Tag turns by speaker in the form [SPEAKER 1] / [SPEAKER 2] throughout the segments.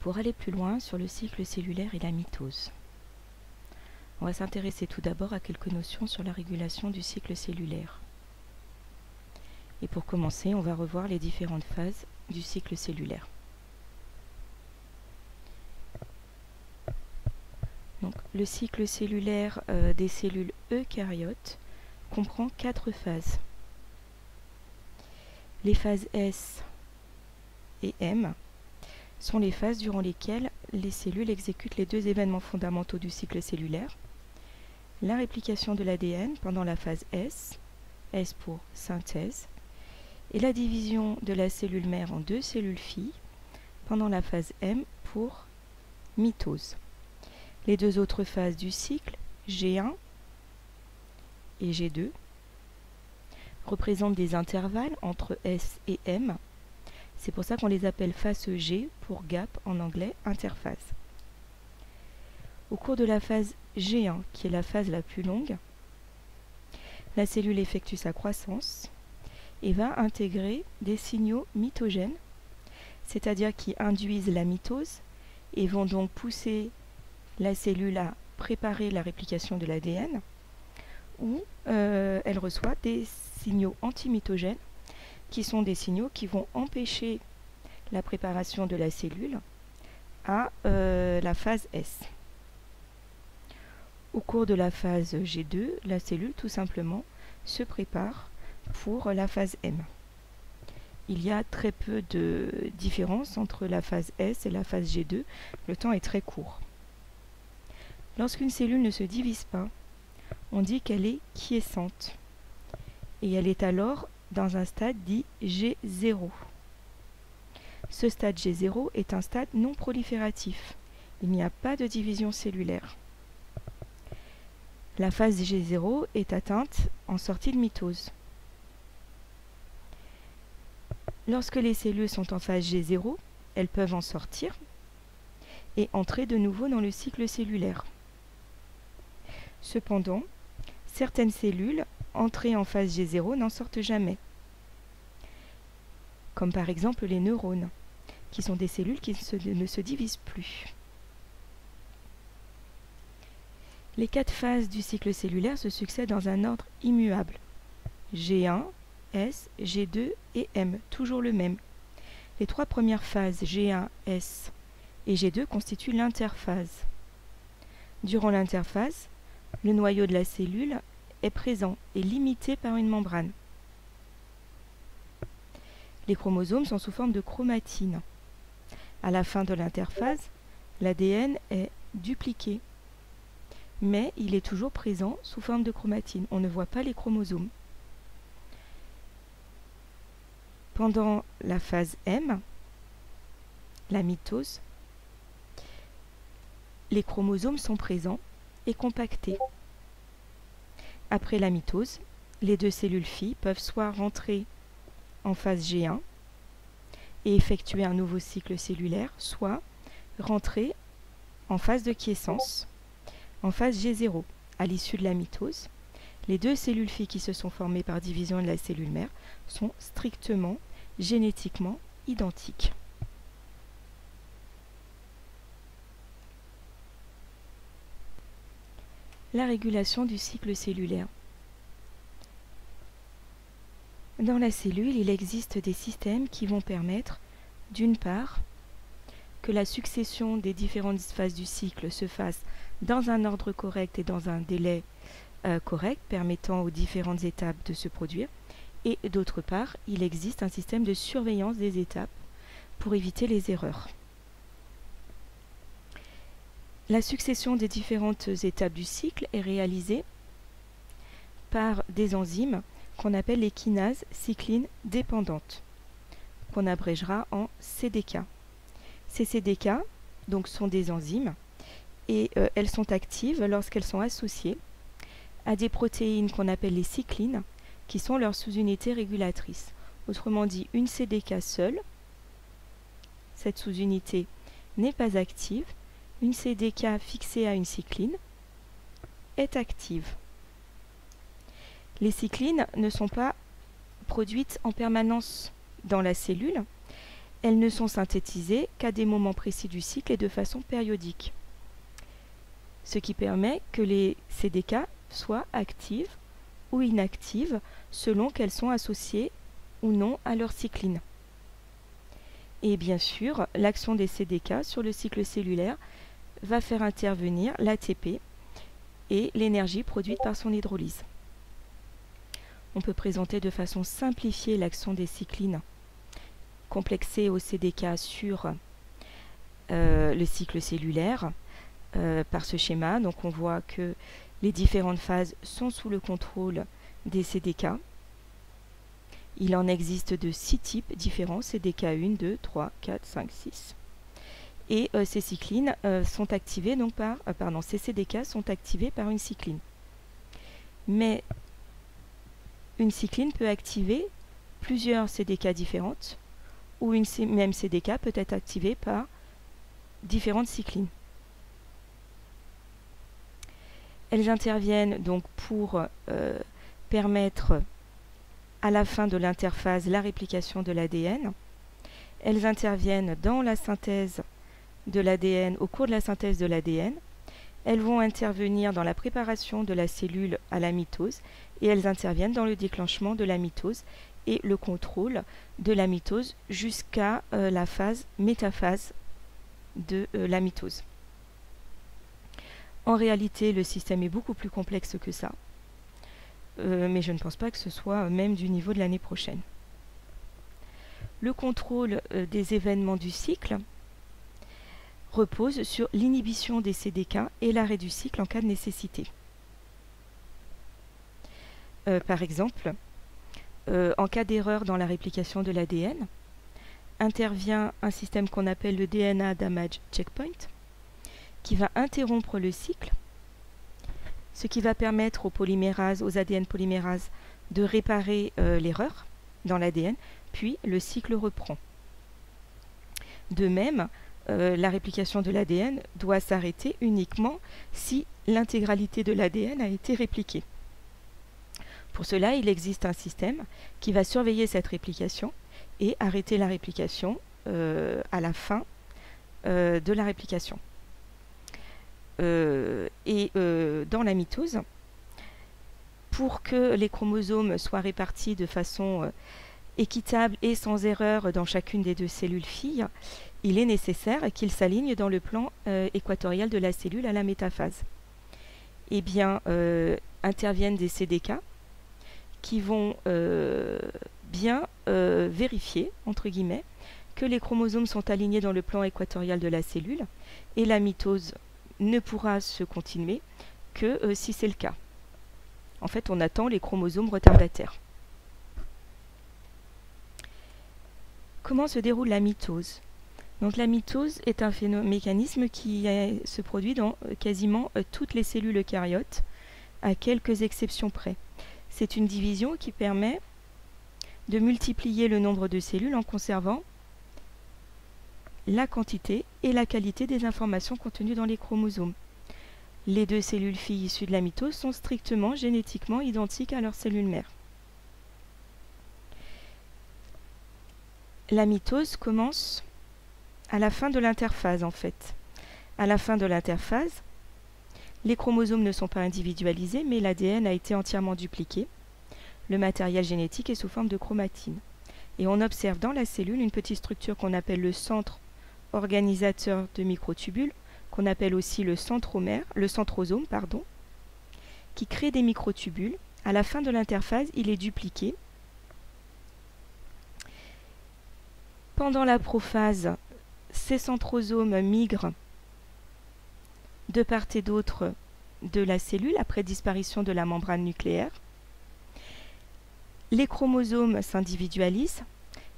[SPEAKER 1] Pour aller plus loin sur le cycle cellulaire et la mitose, on va s'intéresser tout d'abord à quelques notions sur la régulation du cycle cellulaire. Et pour commencer, on va revoir les différentes phases du cycle cellulaire. Donc, le cycle cellulaire euh, des cellules eucaryotes comprend quatre phases. Les phases S et M sont les phases durant lesquelles les cellules exécutent les deux événements fondamentaux du cycle cellulaire. La réplication de l'ADN pendant la phase S, S pour synthèse, et la division de la cellule mère en deux cellules filles pendant la phase M pour mitose. Les deux autres phases du cycle, G1 et G2, représentent des intervalles entre S et M c'est pour ça qu'on les appelle phase G pour gap en anglais interphase. Au cours de la phase G1, qui est la phase la plus longue, la cellule effectue sa croissance et va intégrer des signaux mitogènes, c'est-à-dire qui induisent la mitose et vont donc pousser la cellule à préparer la réplication de l'ADN, ou euh, elle reçoit des signaux antimitogènes qui sont des signaux qui vont empêcher la préparation de la cellule à euh, la phase S. Au cours de la phase G2, la cellule tout simplement se prépare pour la phase M. Il y a très peu de différence entre la phase S et la phase G2. Le temps est très court. Lorsqu'une cellule ne se divise pas, on dit qu'elle est quiescente. Et elle est alors dans un stade dit G0. Ce stade G0 est un stade non prolifératif. Il n'y a pas de division cellulaire. La phase G0 est atteinte en sortie de mitose. Lorsque les cellules sont en phase G0, elles peuvent en sortir et entrer de nouveau dans le cycle cellulaire. Cependant, certaines cellules entrées en phase G0 n'en sortent jamais. Comme par exemple les neurones, qui sont des cellules qui ne se divisent plus. Les quatre phases du cycle cellulaire se succèdent dans un ordre immuable. G1, S, G2 et M, toujours le même. Les trois premières phases G1, S et G2 constituent l'interphase. Durant l'interphase, le noyau de la cellule est présent et limité par une membrane. Les chromosomes sont sous forme de chromatine. À la fin de l'interphase, l'ADN est dupliqué, mais il est toujours présent sous forme de chromatine. On ne voit pas les chromosomes. Pendant la phase M, la mitose, les chromosomes sont présents et compactés. Après la mitose, les deux cellules filles peuvent soit rentrer en phase G1 et effectuer un nouveau cycle cellulaire, soit rentrer en phase de quiescence, en phase G0. À l'issue de la mitose, les deux cellules filles qui se sont formées par division de la cellule mère sont strictement génétiquement identiques. La régulation du cycle cellulaire. Dans la cellule, il existe des systèmes qui vont permettre, d'une part, que la succession des différentes phases du cycle se fasse dans un ordre correct et dans un délai euh, correct, permettant aux différentes étapes de se produire, et d'autre part, il existe un système de surveillance des étapes pour éviter les erreurs. La succession des différentes étapes du cycle est réalisée par des enzymes qu'on appelle les kinases cyclines dépendantes, qu'on abrégera en CDK. Ces CDK donc, sont des enzymes et euh, elles sont actives lorsqu'elles sont associées à des protéines qu'on appelle les cyclines, qui sont leurs sous-unités régulatrices. Autrement dit, une CDK seule, cette sous-unité n'est pas active une CDK fixée à une cycline est active. Les cyclines ne sont pas produites en permanence dans la cellule, elles ne sont synthétisées qu'à des moments précis du cycle et de façon périodique, ce qui permet que les CDK soient actives ou inactives selon qu'elles sont associées ou non à leur cycline. Et bien sûr, l'action des CDK sur le cycle cellulaire va faire intervenir l'ATP et l'énergie produite par son hydrolyse. On peut présenter de façon simplifiée l'action des cyclines complexées au CDK sur euh, le cycle cellulaire euh, par ce schéma. Donc on voit que les différentes phases sont sous le contrôle des CDK. Il en existe de six types différents, CDK 1, 2, 3, 4, 5, 6. Et euh, ces cyclines euh, sont activées donc par, euh, pardon, ces CDK sont activés par une cycline. Mais une cycline peut activer plusieurs CDK différentes ou une même CDK peut être activée par différentes cyclines. Elles interviennent donc pour permettre à la fin de l'interphase la réplication de l'ADN. Elles interviennent dans la synthèse de l'ADN, au cours de la synthèse de l'ADN. Elles vont intervenir dans la préparation de la cellule à la mitose et elles interviennent dans le déclenchement de la mitose et le contrôle de la mitose jusqu'à euh, la phase métaphase de euh, la mitose. En réalité, le système est beaucoup plus complexe que ça, euh, mais je ne pense pas que ce soit même du niveau de l'année prochaine. Le contrôle des événements du cycle, repose sur l'inhibition des CDK et l'arrêt du cycle en cas de nécessité. Euh, par exemple, euh, en cas d'erreur dans la réplication de l'ADN, intervient un système qu'on appelle le DNA Damage Checkpoint, qui va interrompre le cycle, ce qui va permettre aux polymérases, aux ADN polymérases, de réparer euh, l'erreur dans l'ADN, puis le cycle reprend. De même, euh, la réplication de l'ADN doit s'arrêter uniquement si l'intégralité de l'ADN a été répliquée. Pour cela, il existe un système qui va surveiller cette réplication et arrêter la réplication euh, à la fin euh, de la réplication. et dans la mitose, pour que les chromosomes soient répartis de façon équitable et sans erreur dans chacune des deux cellules filles, il est nécessaire qu'ils s'alignent dans le plan euh, équatorial de la cellule à la métaphase. Eh bien, euh, interviennent des CDK qui vont euh, bien vérifier, entre guillemets, que les chromosomes sont alignés dans le plan équatorial de la cellule et la mitose ne pourra se continuer que si c'est le cas. En fait, on attend les chromosomes retardataires. Comment se déroule la mitose donc la mitose est un mécanisme qui se produit dans euh, quasiment euh, toutes les cellules eucaryotes, à quelques exceptions près. C'est une division qui permet de multiplier le nombre de cellules en conservant la quantité et la qualité des informations contenues dans les chromosomes. Les deux cellules filles issues de la mitose sont strictement génétiquement identiques à leurs cellules mères. La mitose commence à la fin de l'interphase en fait. À la fin de l'interphase, les chromosomes ne sont pas individualisés, mais l'ADN a été entièrement dupliqué. Le matériel génétique est sous forme de chromatine. Et on observe dans la cellule une petite structure qu'on appelle le centre organisateur de microtubules, qu'on appelle aussi le centromère, le centrosome, pardon, qui crée des microtubules. À la fin de l'interphase, il est dupliqué. Pendant la prophase, ces centrosomes migrent de part et d'autre de la cellule après disparition de la membrane nucléaire. Les chromosomes s'individualisent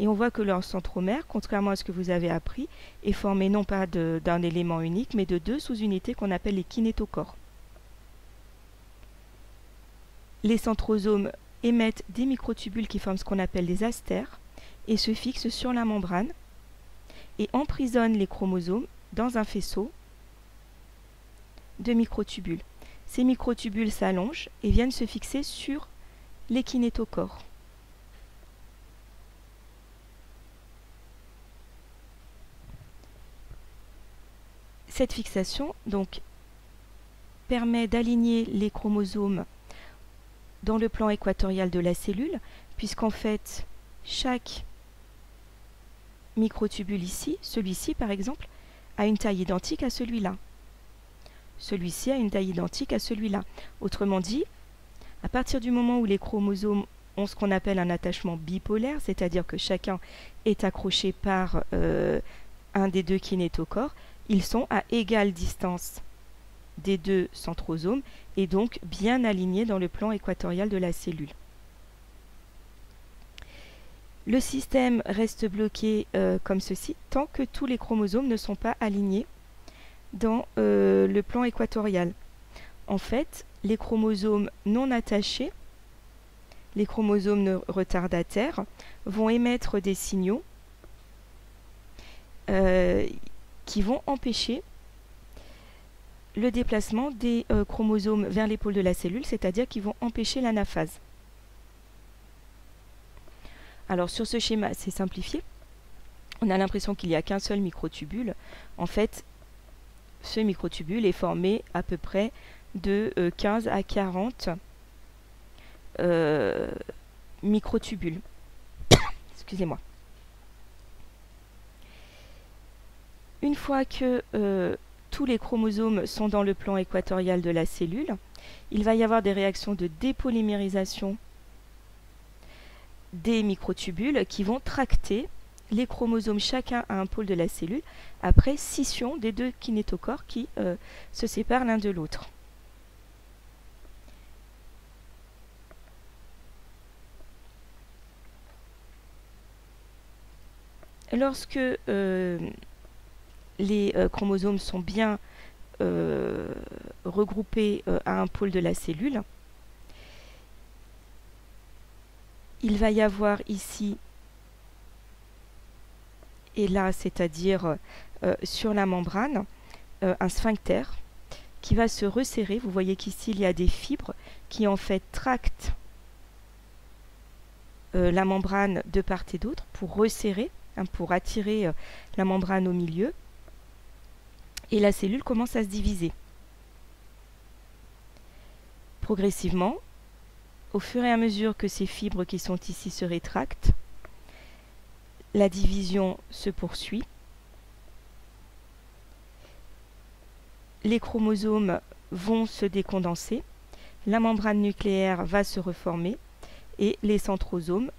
[SPEAKER 1] et on voit que leur centromère, contrairement à ce que vous avez appris, est formé non pas d'un élément unique, mais de deux sous-unités qu'on appelle les kinétochores. Les centrosomes émettent des microtubules qui forment ce qu'on appelle des astères et se fixe sur la membrane et emprisonne les chromosomes dans un faisceau de microtubules. Ces microtubules s'allongent et viennent se fixer sur les kinétochores. Cette fixation donc permet d'aligner les chromosomes dans le plan équatorial de la cellule, puisqu'en fait chaque microtubule ici, celui-ci par exemple, a une taille identique à celui-là. Celui-ci a une taille identique à celui-là. Autrement dit, à partir du moment où les chromosomes ont ce qu'on appelle un attachement bipolaire, c'est-à-dire que chacun est accroché par euh, un des deux kinétochores, ils sont à égale distance des deux centrosomes et donc bien alignés dans le plan équatorial de la cellule. Le système reste bloqué euh, comme ceci tant que tous les chromosomes ne sont pas alignés dans euh, le plan équatorial. En fait, les chromosomes non attachés, les chromosomes retardataires, vont émettre des signaux euh, qui vont empêcher le déplacement des chromosomes vers l'épaule de la cellule, c'est-à-dire qui vont empêcher l'anaphase. Alors sur ce schéma, c'est simplifié. On a l'impression qu'il n'y a qu'un seul microtubule. En fait, ce microtubule est formé à peu près de 15 euh, à 40 euh, microtubules. Excusez-moi. Une fois que euh, tous les chromosomes sont dans le plan équatorial de la cellule, il va y avoir des réactions de dépolymérisation des microtubules qui vont tracter les chromosomes chacun à un pôle de la cellule après scission des deux kinétochores qui euh, se séparent l'un de l'autre. Lorsque euh, les euh, chromosomes sont bien regroupés à un pôle de la cellule, il va y avoir ici et là, c'est-à-dire euh, sur la membrane, euh, un sphincter qui va se resserrer. Vous voyez qu'ici, il y a des fibres qui en fait tractent euh, la membrane de part et d'autre pour resserrer, hein, pour attirer la membrane au milieu. Et la cellule commence à se diviser. Progressivement, au fur et à mesure que ces fibres qui sont ici se rétractent, la division se poursuit. Les chromosomes vont se décondenser, la membrane nucléaire va se reformer et les centrosomes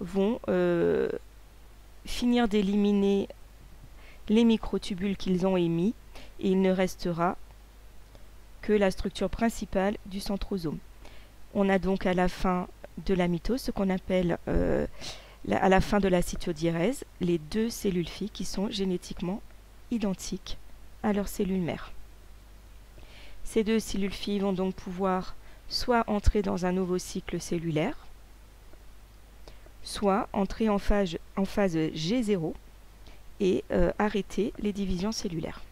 [SPEAKER 1] vont euh, finir d'éliminer les microtubules qu'ils ont émis et il ne restera que la structure principale du centrosome. On a donc à la fin de la mitose ce qu'on appelle euh, à la fin de la cytodiérèse les deux cellules filles qui sont génétiquement identiques à leurs cellules mères. Ces deux cellules filles vont donc pouvoir soit entrer dans un nouveau cycle cellulaire, soit entrer en phase, en phase G0 et euh, arrêter les divisions cellulaires.